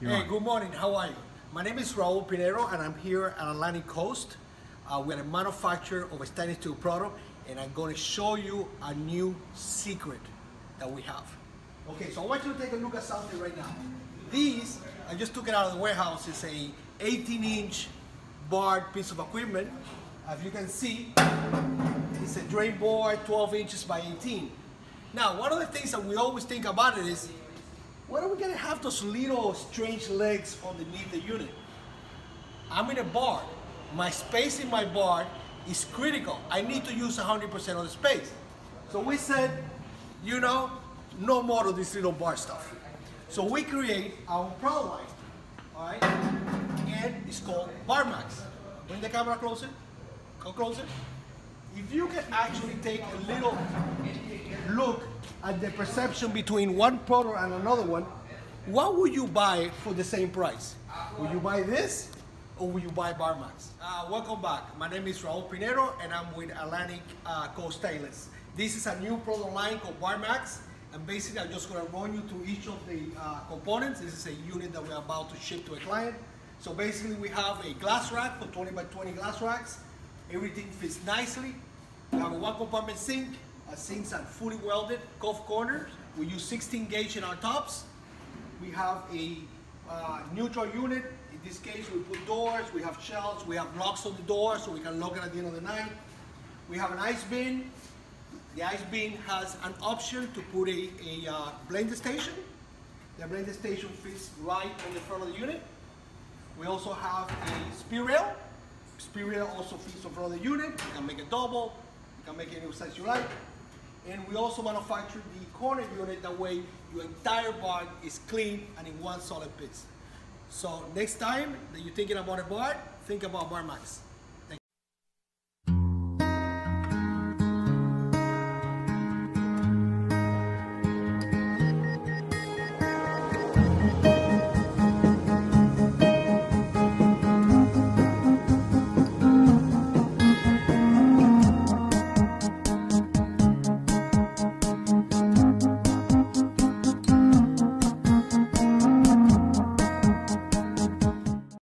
You're hey, on. good morning. How are you? My name is Raul Pineiro, and I'm here at Atlantic Coast. Uh, we're a manufacturer of a stainless steel product, and I'm going to show you a new secret that we have. Okay, so I want you to take a look at something right now. These, I just took it out of the warehouse. It's a 18-inch barred piece of equipment. As you can see, it's a drain board, 12 inches by 18. Now, one of the things that we always think about it is, what are we gonna have those little strange legs underneath the unit? I'm in a bar. My space in my bar is critical. I need to use 100% of the space. So we said, you know, no more of this little bar stuff. So we create our pro line, all right? And it's called BarMax. Bring the camera closer, come closer. If you can actually take a little look at the perception between one product and another one, what would you buy for the same price? Will you buy this or will you buy BarMax? Uh, welcome back. My name is Raul Pineiro and I'm with Atlantic uh, Coast Stainless. This is a new product line called BarMax and basically I'm just going to run you through each of the uh, components. This is a unit that we're about to ship to a client. So basically we have a glass rack for 20 by 20 glass racks. Everything fits nicely. We have a one compartment sink. Our sinks are fully welded, cuff corners. We use 16 gauge in our tops. We have a uh, neutral unit. In this case, we put doors, we have shelves, we have locks on the door so we can lock it at the end of the night. We have an ice bin. The ice bin has an option to put a, a uh, blender station. The blender station fits right on the front of the unit. We also have a speed rail. Speed rail also fits on front of the unit. You can make a double, you can make any size you like. We also manufacture the corner unit, that way your entire bar is clean and in one solid piece. So next time that you're thinking about a bar, think about BarMax.